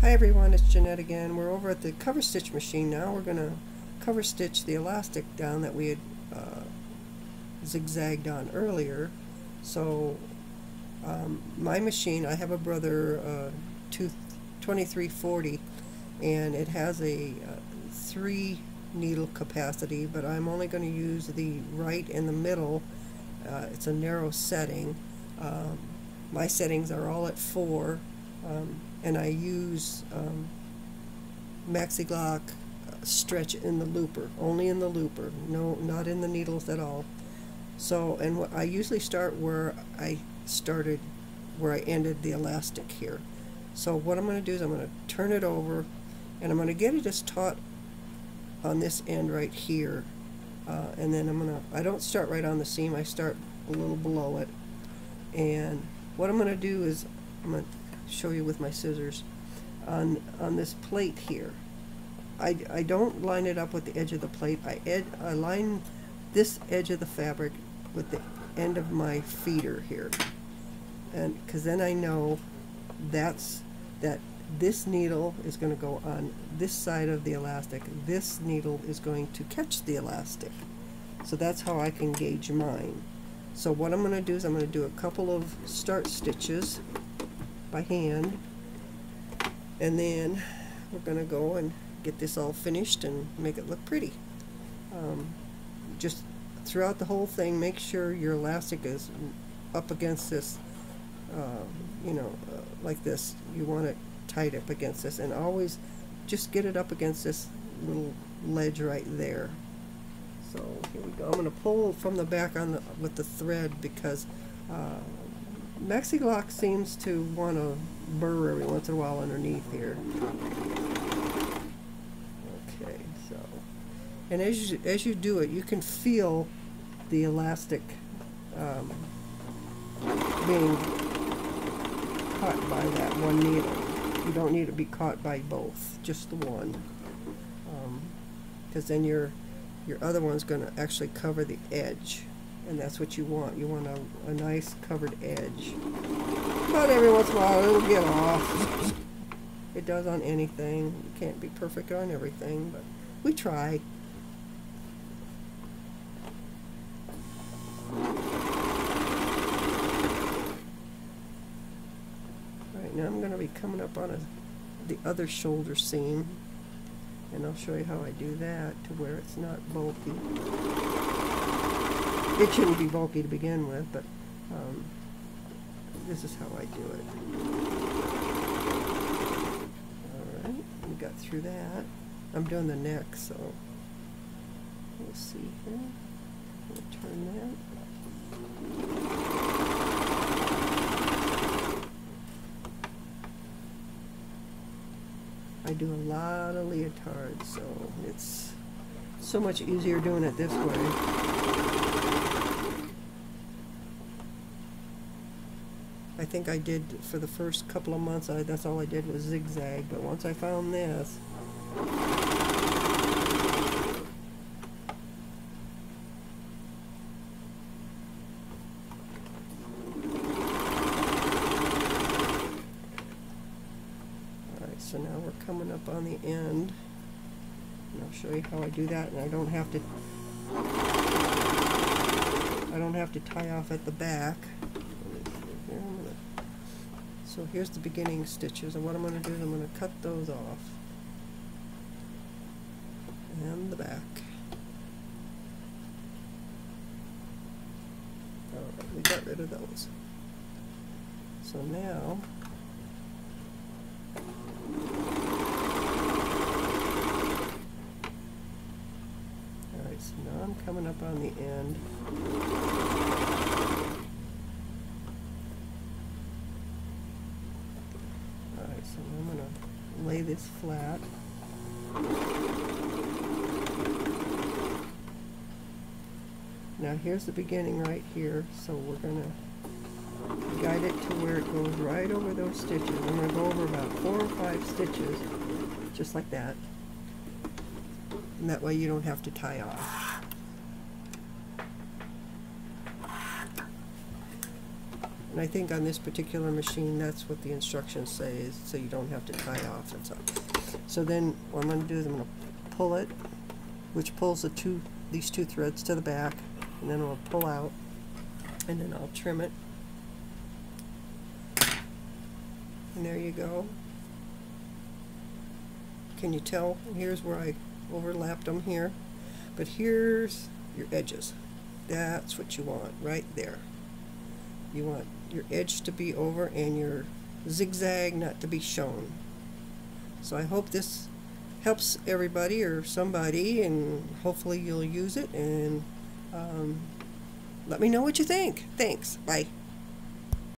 Hi everyone, it's Jeanette again. We're over at the cover stitch machine now. We're going to cover stitch the elastic down that we had uh, zigzagged on earlier. So um, my machine, I have a Brother uh, 2340 and it has a uh, three needle capacity but I'm only going to use the right in the middle. Uh, it's a narrow setting. Um, my settings are all at four um, and I use um, Maxi-Lock uh, stretch in the looper, only in the looper, no, not in the needles at all. So, and what I usually start where I started, where I ended the elastic here. So what I'm going to do is I'm going to turn it over, and I'm going to get it as taut on this end right here, uh, and then I'm going to, I don't start right on the seam, I start a little below it, and what I'm going to do is I'm going to show you with my scissors on on this plate here. I, I don't line it up with the edge of the plate. I ed, I line this edge of the fabric with the end of my feeder here. And because then I know that's that this needle is going to go on this side of the elastic. This needle is going to catch the elastic. So that's how I can gauge mine. So what I'm going to do is I'm going to do a couple of start stitches by hand. And then we're going to go and get this all finished and make it look pretty. Um, just throughout the whole thing make sure your elastic is up against this uh, you know uh, like this. You want it tight up against this and always just get it up against this little ledge right there. So here we go. I'm going to pull from the back on the, with the thread because uh, Maxi-Lock seems to want to burr every once in a while underneath here. Okay, so, and as you, as you do it, you can feel the elastic um, being caught by that one needle. You don't need to be caught by both, just the one. Because um, then your, your other one's going to actually cover the edge and that's what you want. You want a, a nice covered edge. But every once in a while it'll get off. It does on anything. You can't be perfect on everything, but we try. Alright, now I'm going to be coming up on a, the other shoulder seam. And I'll show you how I do that to where it's not bulky it shouldn't be bulky to begin with, but um, this is how I do it. Alright, we got through that. I'm doing the neck, so we'll see here. We'll turn that. I do a lot of leotards, so it's so much easier doing it this way. I think I did for the first couple of months, I, that's all I did was zigzag, but once I found this, so now we're coming up on the end. And I'll show you how I do that, and I don't have to I don't have to tie off at the back. So here's the beginning stitches and what I'm going to do is I'm going to cut those off. And the back. Alright, we got rid of those. So now Alright, so now I'm coming up on the end. Lay this flat. Now here's the beginning right here, so we're going to guide it to where it goes right over those stitches. I'm going to go over about four or five stitches, just like that. And that way you don't have to tie off. And I think on this particular machine, that's what the instructions say, is so you don't have to tie off, that's all. So then, what I'm gonna do is I'm gonna pull it, which pulls the two, these two threads to the back, and then I'll pull out, and then I'll trim it. And there you go. Can you tell? Here's where I overlapped them here. But here's your edges. That's what you want, right there. You want your edge to be over and your zigzag not to be shown. So I hope this helps everybody or somebody and hopefully you'll use it and um, let me know what you think. Thanks. Bye.